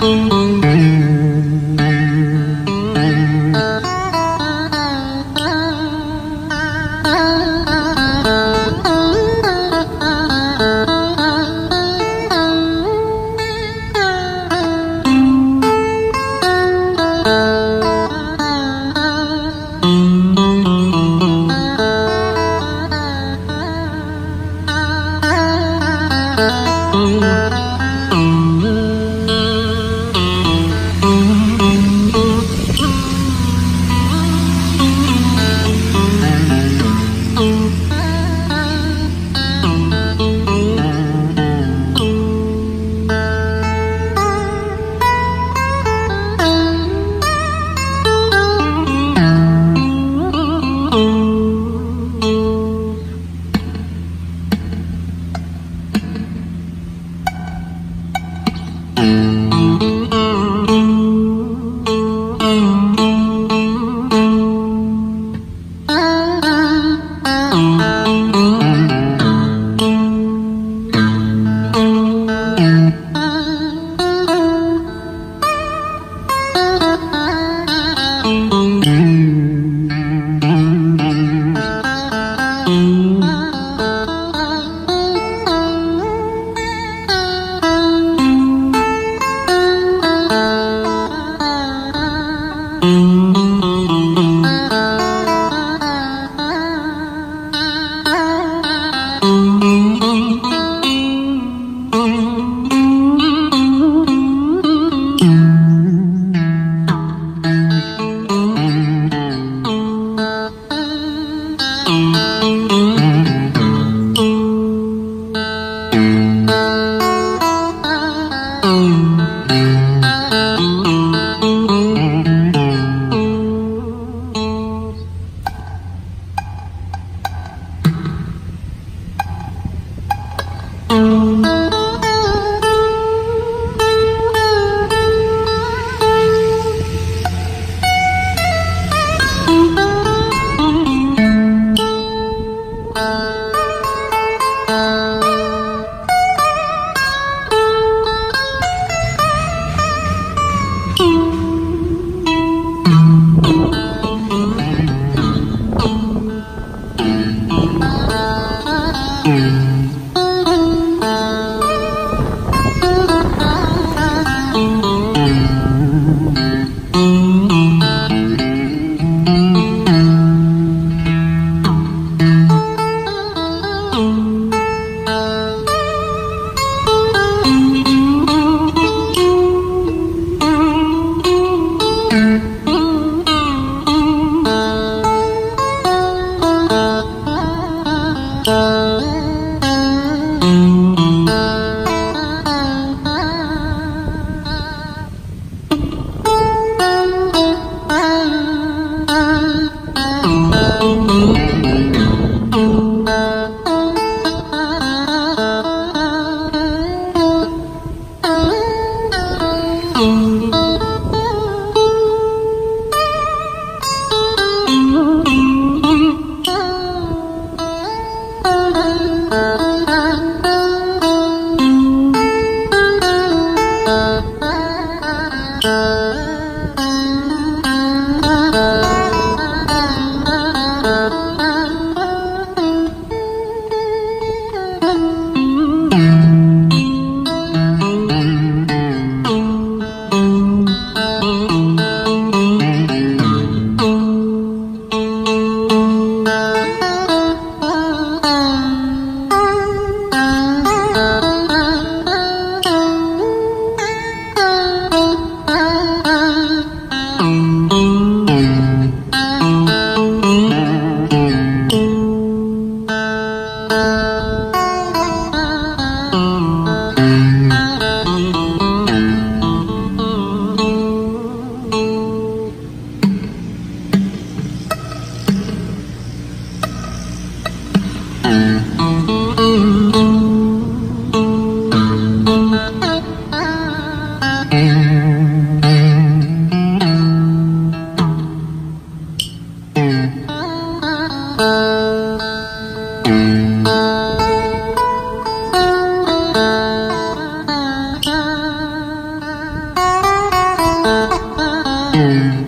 Thank Oh. Hum.